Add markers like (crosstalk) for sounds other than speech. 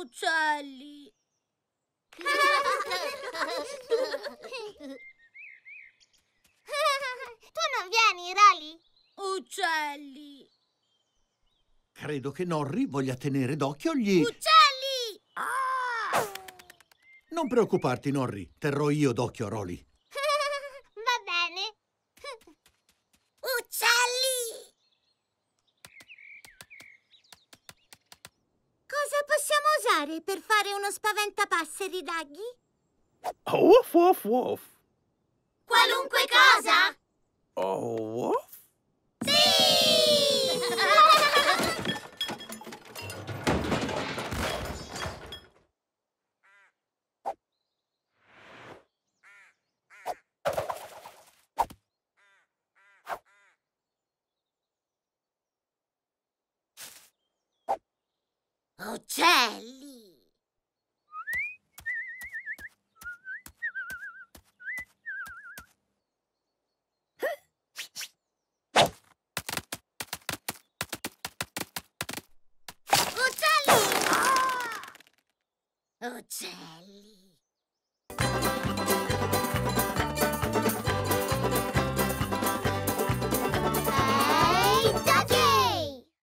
Uccelli. (laughs) tu non vieni, Rolly? Uccelli. Credo che Norri voglia tenere d'occhio gli... Uccelli! Ah! Non preoccuparti, Norri. Terrò io d'occhio a Cosa possiamo usare per fare uno spaventapasseri, Daggy? Woof, woof, woof. Qualunque cosa? Oh, Uccelli! Uccelli! Ah! Uccelli!